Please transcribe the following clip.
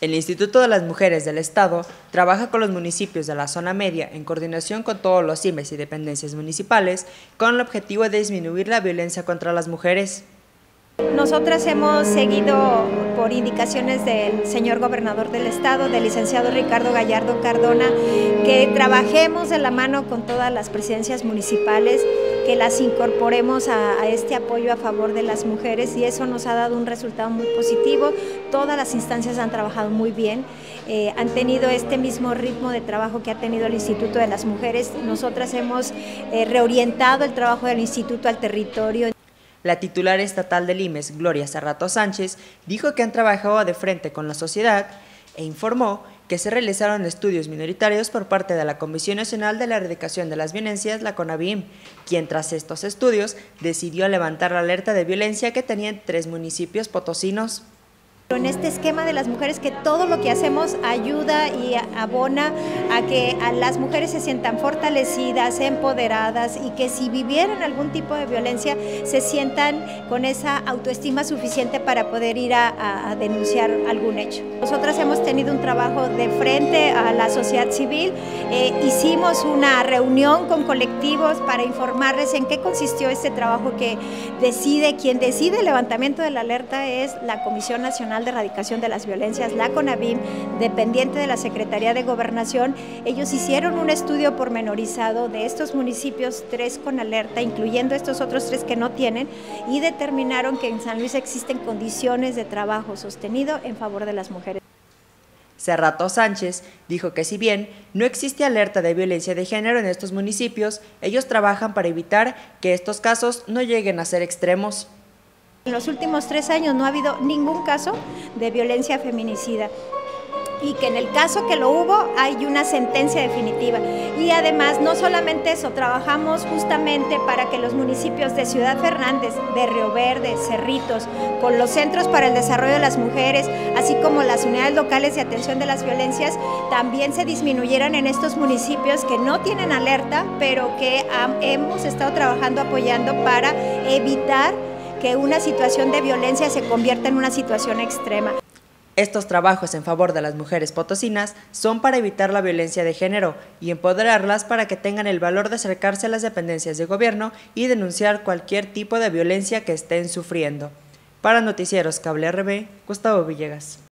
El Instituto de las Mujeres del Estado trabaja con los municipios de la zona media en coordinación con todos los CIMES y dependencias municipales con el objetivo de disminuir la violencia contra las mujeres. Nosotras hemos seguido por indicaciones del señor gobernador del estado, del licenciado Ricardo Gallardo Cardona, que trabajemos de la mano con todas las presidencias municipales, que las incorporemos a, este apoyo a favor de las mujeres y eso nos ha dado un resultado muy positivo. Todas las instancias han trabajado muy bien, eh, han tenido este mismo ritmo de trabajo que ha tenido el Instituto de las Mujeres. Nosotras hemos eh, reorientado el trabajo del instituto al territorio. La titular estatal del IMES, Gloria Serrato Sánchez, dijo que han trabajado de frente con la sociedad e informó que se realizaron estudios minoritarios por parte de la Comisión Nacional de la Erradicación de las Violencias, la CONAVIM, quien tras estos estudios decidió levantar la alerta de violencia que tenían tres municipios potosinos. En este esquema de las mujeres que todo lo que hacemos ayuda y abona a que a las mujeres se sientan fortalecidas, empoderadas y que si vivieran algún tipo de violencia se sientan con esa autoestima suficiente para poder ir a, denunciar algún hecho. Nosotras hemos tenido un trabajo de frente a la sociedad civil, eh, hicimos una reunión con colectivos para informarles en qué consistió este trabajo que decide, quien decide el levantamiento de la alerta es la Comisión Nacional de Erradicación de las Violencias, la CONAVIM, dependiente de la Secretaría de Gobernación, ellos hicieron un estudio pormenorizado de estos municipios, tres con alerta, incluyendo estos otros tres que no tienen, y determinaron que en San Luis existen condiciones de trabajo sostenido en favor de las mujeres. Cerrato Sánchez dijo que si bien no existe alerta de violencia de género en estos municipios, ellos trabajan para evitar que estos casos no lleguen a ser extremos. En los últimos tres años no ha habido ningún caso de violencia feminicida y que en el caso que lo hubo hay una sentencia definitiva. Y además, no solamente eso, trabajamos justamente para que los municipios de Ciudad Fernández, de Río Verde, Cerritos, con los centros para el desarrollo de las mujeres, así como las unidades locales de atención de las violencias, también se disminuyeran en estos municipios que no tienen alerta, pero que hemos estado trabajando apoyando para evitar que una situación de violencia se convierta en una situación extrema. Estos trabajos en favor de las mujeres potosinas son para evitar la violencia de género y empoderarlas para que tengan el valor de acercarse a las dependencias de gobierno y denunciar cualquier tipo de violencia que estén sufriendo. Para Noticieros Cable RB, Gustavo Villegas.